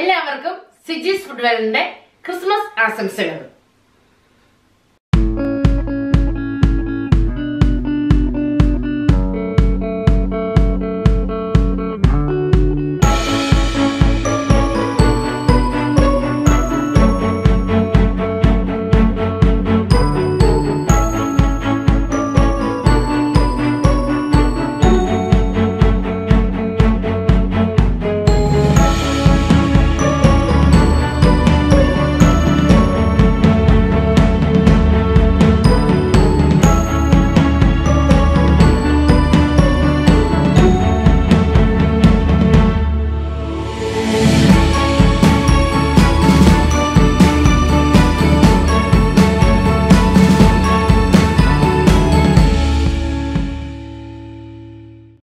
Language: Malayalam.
എല്ലാവർക്കും സിജീസ് ഫുഡ്വെയറിന്റെ ക്രിസ്മസ് ആശംസകൾ.